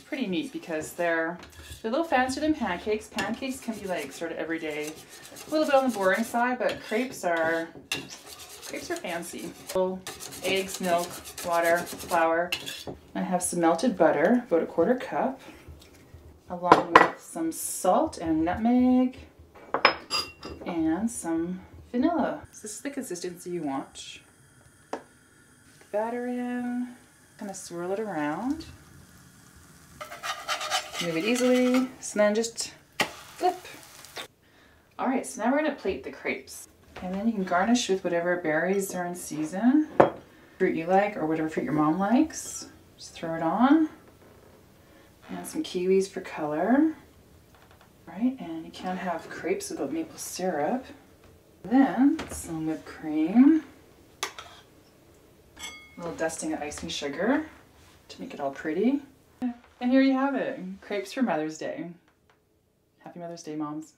are pretty neat because they're, they're a little fancier than pancakes. Pancakes can be like sort of everyday, a little bit on the boring side, but crepes are crepes are fancy. So eggs, milk, water, flour. I have some melted butter, about a quarter cup, along with some salt and nutmeg and some vanilla. So this is the consistency you want. Batter in, kind of swirl it around. Move it easily, so then just flip. All right, so now we're gonna plate the crepes. And then you can garnish with whatever berries are in season, fruit you like, or whatever fruit your mom likes. Just throw it on. And some kiwis for color. All right, and you can't have crepes without maple syrup. Then some whipped cream. A little dusting of icing sugar to make it all pretty. And here you have it, crepes for Mother's Day. Happy Mother's Day, moms.